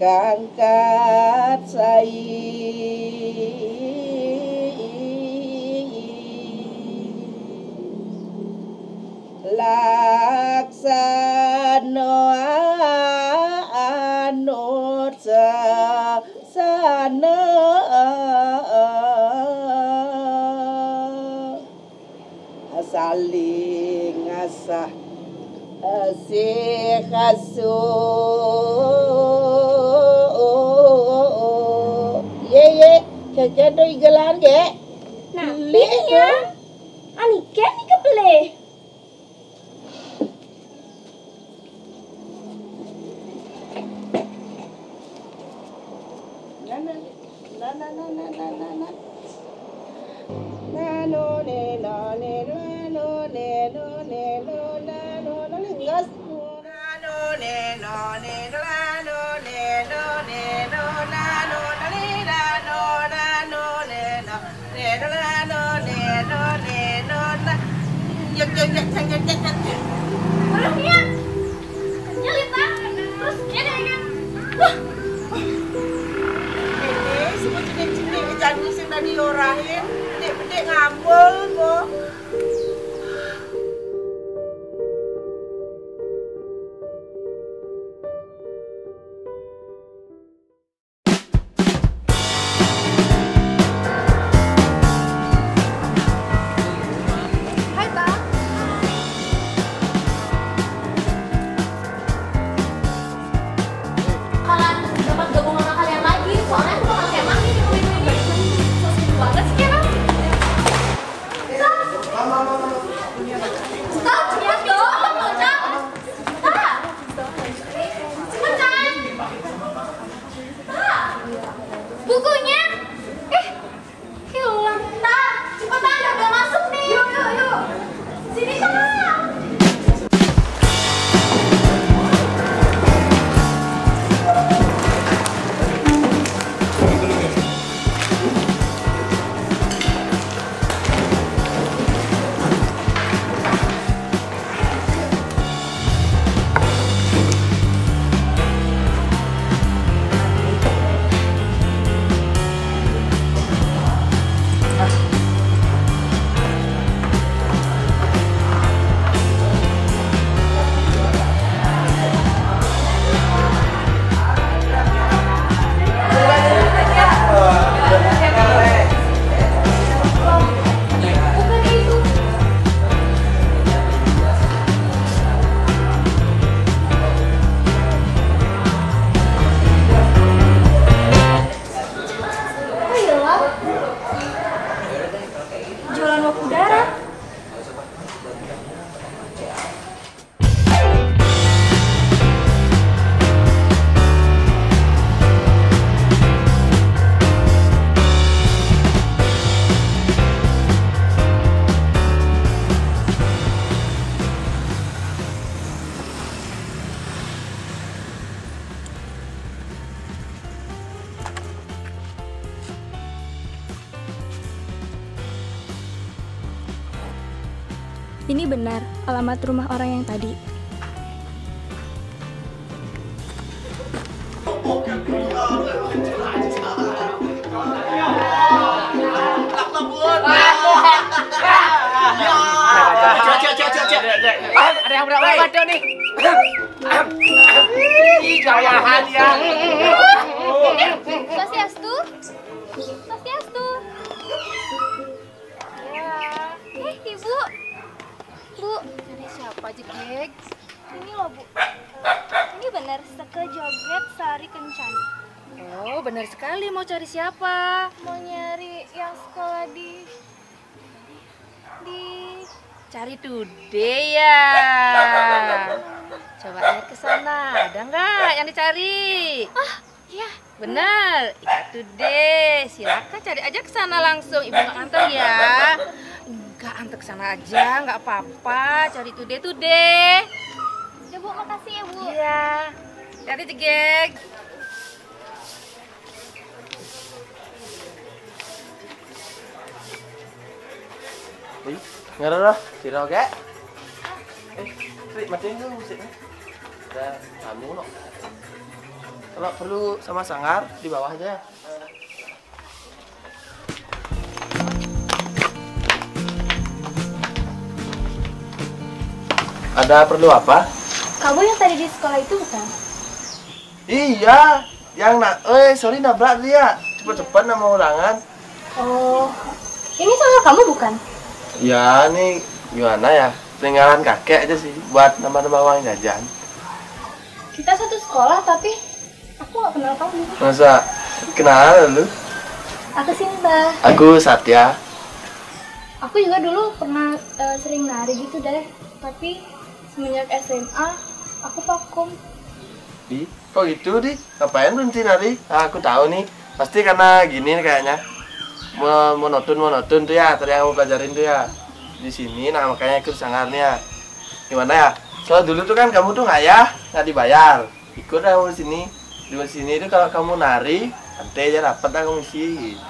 kangkat sai laksana anut sana saling asah asih Jado igalan ge. Na, ya. Bismillahirrahmanirrahim. Petik-petik ngambul, Bu. Alamat rumah orang yang tadi. Ada yang berapa waduh nih? Ih, ya. Siapa aja, Gek? Ini loh, Bu. Ini benar seke joget sari kencan. Oh, benar sekali. Mau cari siapa? Mau nyari yang sekolah di di Cari Tude ya. Coba lihat ke sana. Ada nggak yang dicari? Ah, iya. Benar, Ika Tude. Silakan cari aja ke sana langsung. Ibu nggak ya. Enggak antar ke sana aja, nggak apa-apa. Cari Tude Tude. Ya, Bu, makasih ya, Bu. Iya. Jadi jegeg. Ih, nggak ada Siro ke? Eh, Tri, matiin dulu musiknya. Ada tamu no. Kalau perlu sama sangar di bawah aja. Ada perlu apa? Kamu yang tadi di sekolah itu bukan? Iya, yang nak, eh sorry nabrak dia. Cepet-cepet nama ulangan. Oh, ini sama kamu bukan? Ya, ini gimana ya? Peninggalan kakek aja sih buat nambah-nambah uang jajan. Kita satu sekolah tapi aku nggak kenal kamu. Masa kenal lu? Aku Sinta. Aku Satya. Aku juga dulu pernah eh, sering nari gitu deh. Tapi semenjak SMA aku vakum. Di, kok gitu di? Ngapain berhenti nari? Ah, aku tahu nih. Pasti karena gini nih kayaknya. Mo- Monoton monoton tuh ya, tadi yang aku pelajarin tuh ya. Di sini, nah makanya ikut sangarnya. ya. Gimana ya? Soal dulu tuh kan kamu tuh ngayah, nggak dibayar. Ikut kamu di sini. Di sini itu kalau kamu nari, nanti aja dapat lah komisi gitu.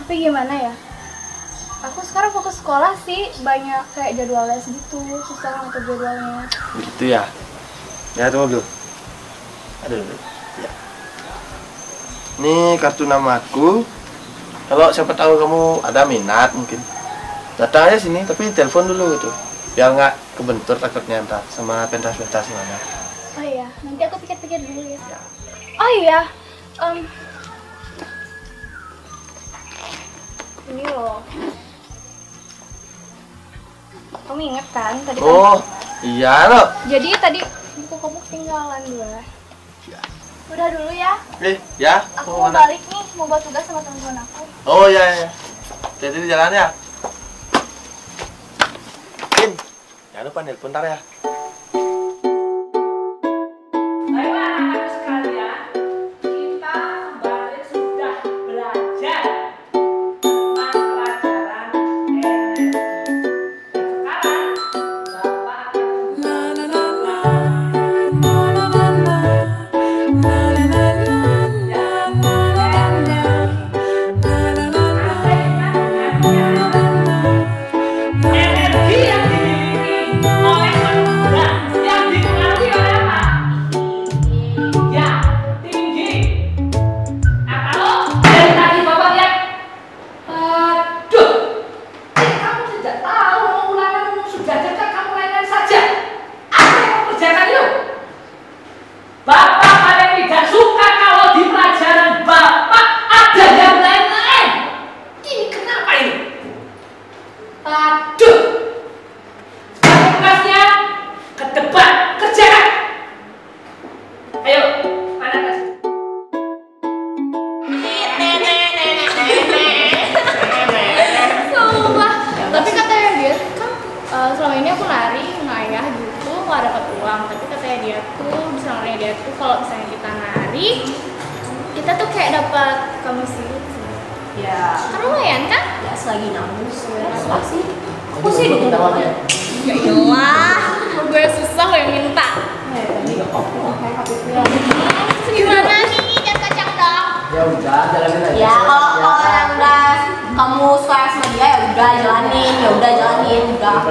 Tapi gimana ya? Aku sekarang fokus sekolah sih banyak kayak jadwal les gitu, susah ngatur jadwalnya. Gitu ya. Ya tunggu dulu. Aduh. Ya. Ini kartu namaku. Kalau siapa tahu kamu ada minat mungkin. Datang aja sini, tapi telepon dulu gitu. Biar nggak kebentur takutnya ntar sama pentas-pentas mana. Oh iya, nanti aku pikir-pikir dulu ya. Oh iya, em, ini loh. Kamu inget kan tadi? Oh, iya loh. Jadi tadi buku kamu ketinggalan dua. Udah dulu ya, Eh, ya. aku mau mau mana? balik nih, mau buat tugas sama teman-teman aku. Oh iya iya. Jadi di jalan ya. Jangan lupa nelpon ntar ya. Ini aku nari ngayah gitu nggak dapat uang. Tapi katanya dia tuh misalnya dia tuh kalau misalnya kita nari kita tuh kayak dapat komisi. Ya. Kan lumayan kan? Ya selagi nangis. Susah sih. Aku sih dulu. Ya iyalah, gue susah lo yang minta. Gimana nih? Jangan kacang dong. Ya udah, jalanin aja. Ya kalau kalau yang udah kamu suka sama dia ya udah jalanin, ya udah jalanin, udah.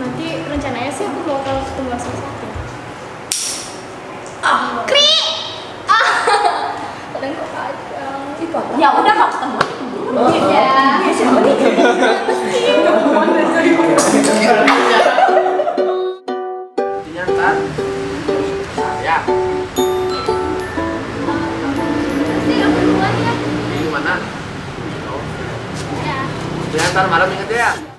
Nanti rencananya sih aku mau kalau ketemu sama satu. Ah, Kri! Ah! Kadang kok kacang. ya udah kamu ketemu. Ya. Intinya ntar. Ya, Ya ntar malam inget ya.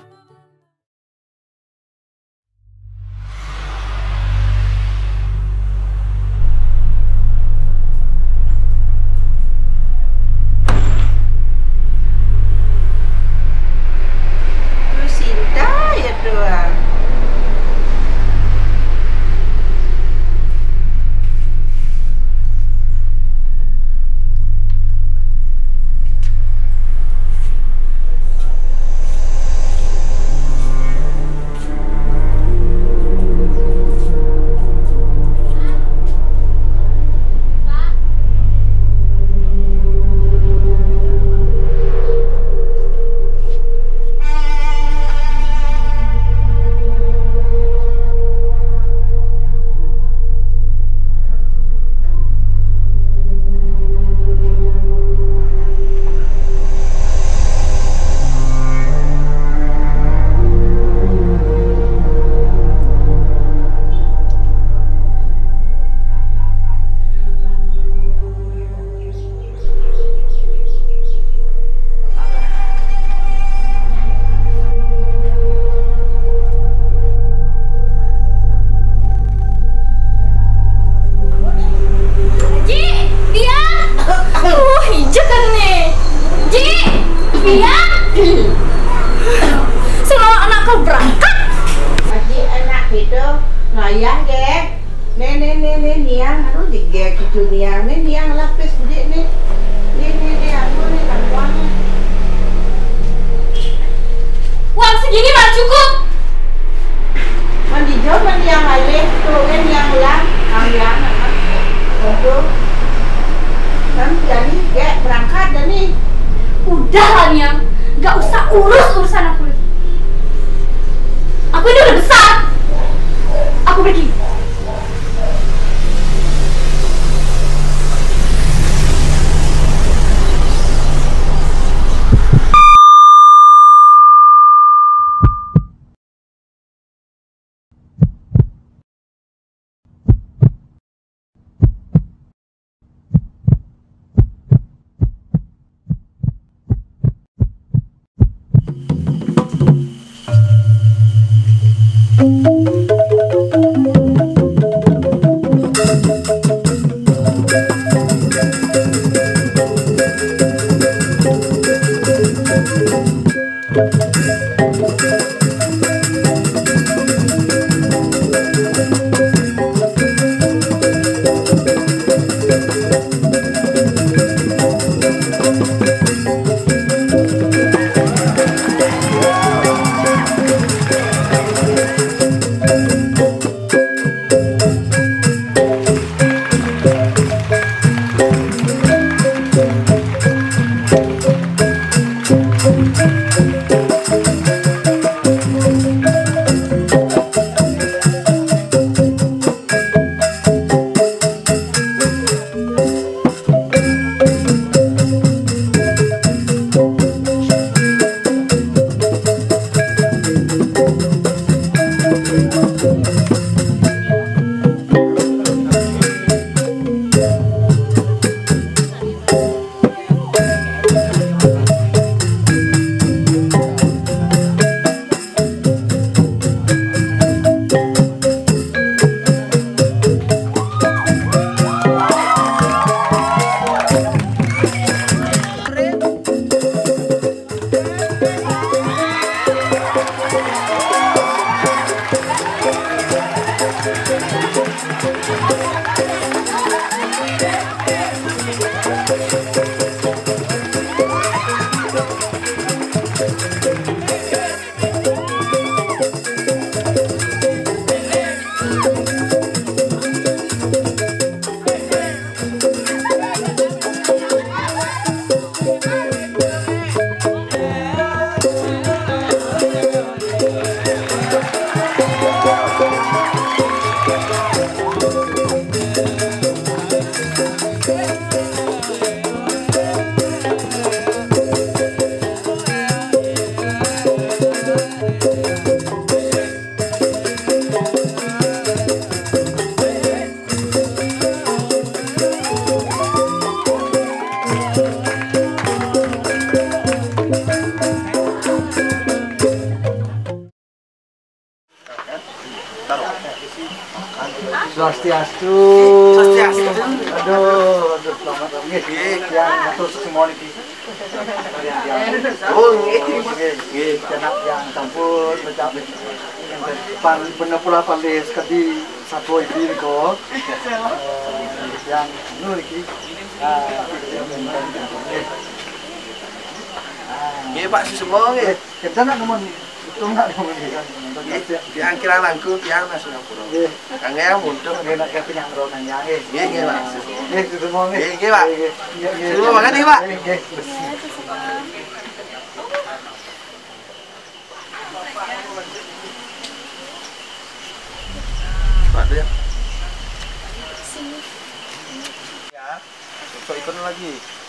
Sofia Semua anakku berangkat. Lagi enak itu ngayah ya, Nih nih nih nih niang, aduh tiga gitu niang, nih niang lapis gede nih. Nih nih nih aku nih kan uang. Uang segini mah cukup. Mandi jauh mandi yang lain, ya. Ya, tuh kan yang lang, yang lang, aduh. Nanti jadi, ya berangkat dah nih. Udah lah gak usah urus urusan aku lagi. Aku ini udah besar. Aku pergi. Música Thank you. Swastiastu. Swastiastu. Aduh, aduh selamat nggih. Yang matur semua niki. Oh, nggih. Nggih, jenak yang sampun mencapai pan bener pula palis kadi satu iki niko. Yang nu niki. Ah, Nggih, Pak nggih. ngomong Yang kira langkung yang nang Singapura. Nggih, Kang ya mundur. nggih nak keping yang nyanyi. Nggih, nggih, Pak. Nggih, itu. Nggih, nggih, Pak. Nggih. Terima kasih, Pak. Pak ya. Ya, untuk ikut lagi.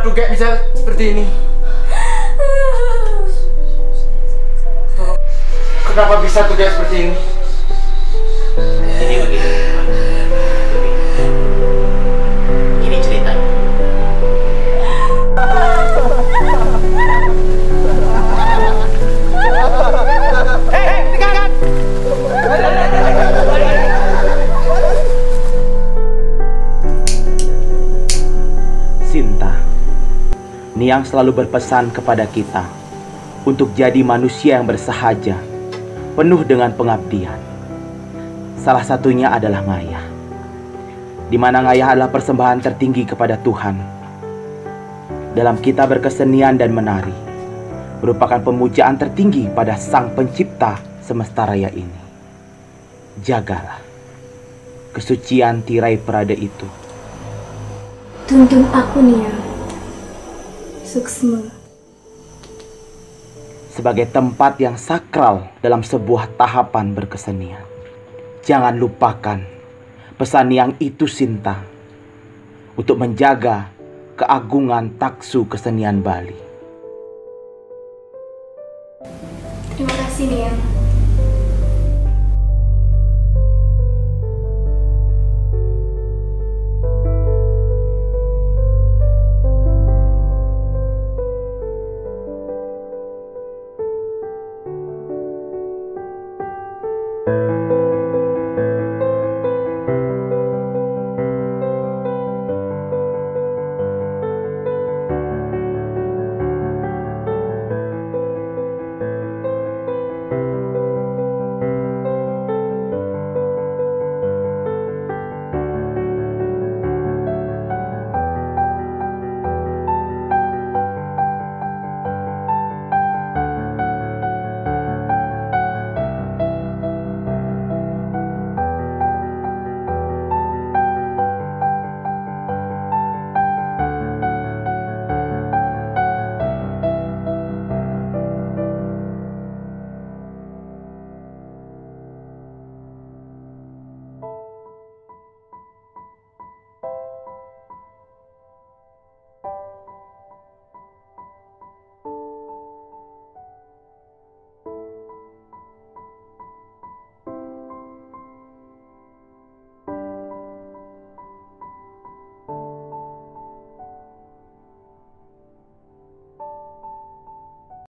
Kenapa Tugek bisa seperti ini? Kenapa bisa Tugek seperti ini? Ini Niang selalu berpesan kepada kita untuk jadi manusia yang bersahaja, penuh dengan pengabdian. Salah satunya adalah ngayah, di mana ngayah adalah persembahan tertinggi kepada Tuhan. Dalam kita berkesenian dan menari, merupakan pemujaan tertinggi pada Sang Pencipta semesta raya ini. Jagalah kesucian tirai perada itu. Tuntun aku Nia. Suksma. sebagai tempat yang sakral dalam sebuah tahapan berkesenian. Jangan lupakan pesan yang itu Sinta untuk menjaga keagungan taksu kesenian Bali. Terima kasih Nia.